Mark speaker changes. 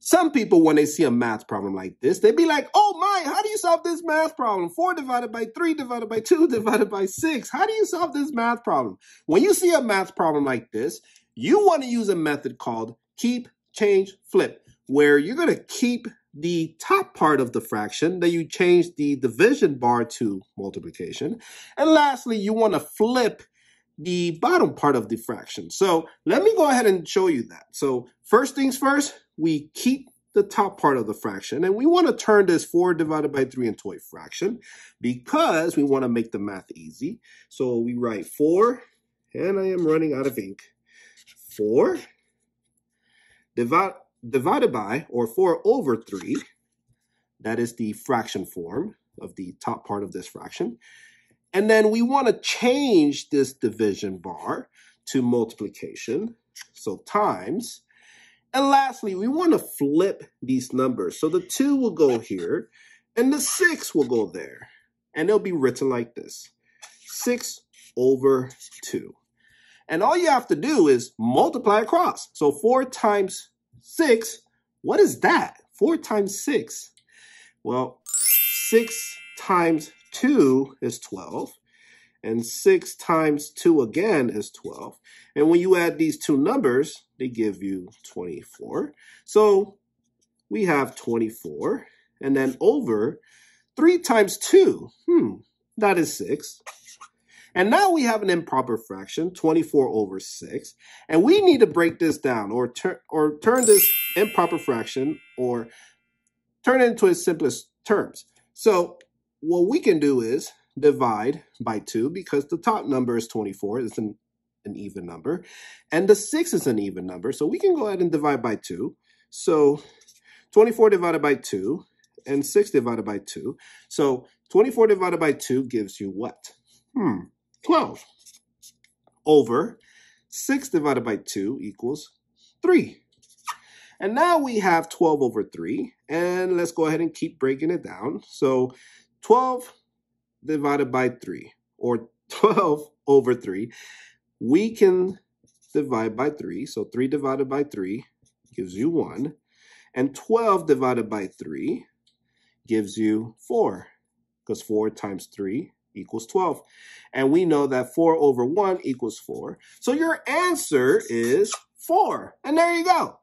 Speaker 1: some people, when they see a math problem like this, they'd be like, oh my, how do you solve this math problem? 4 divided by 3 divided by 2 divided by 6. How do you solve this math problem? When you see a math problem like this, you want to use a method called keep, change, flip, where you're going to keep the top part of the fraction, then you change the division bar to multiplication. And lastly, you want to flip the bottom part of the fraction. So let me go ahead and show you that. So first things first, we keep the top part of the fraction and we want to turn this 4 divided by 3 into a fraction because we want to make the math easy. So we write 4 and I am running out of ink. 4 divide, divided by or 4 over 3 that is the fraction form of the top part of this fraction and then we want to change this division bar to multiplication. So times. And lastly, we want to flip these numbers. So the 2 will go here, and the 6 will go there. And it'll be written like this. 6 over 2. And all you have to do is multiply across. So 4 times 6, what is that? 4 times 6. Well, 6 times 2 is 12. And 6 times 2 again is 12. And when you add these two numbers, they give you 24. So we have 24. And then over 3 times 2, hmm, that is 6. And now we have an improper fraction, 24 over 6. And we need to break this down or, tur or turn this improper fraction or turn it into its simplest terms. So what we can do is divide by 2 because the top number is 24. It's an, an even number. And the 6 is an even number. So we can go ahead and divide by 2. So 24 divided by 2 and 6 divided by 2. So 24 divided by 2 gives you what? Hmm, 12. Over 6 divided by 2 equals 3. And now we have 12 over 3. And let's go ahead and keep breaking it down. So 12 divided by 3, or 12 over 3, we can divide by 3. So 3 divided by 3 gives you 1. And 12 divided by 3 gives you 4, because 4 times 3 equals 12. And we know that 4 over 1 equals 4. So your answer is 4. And there you go.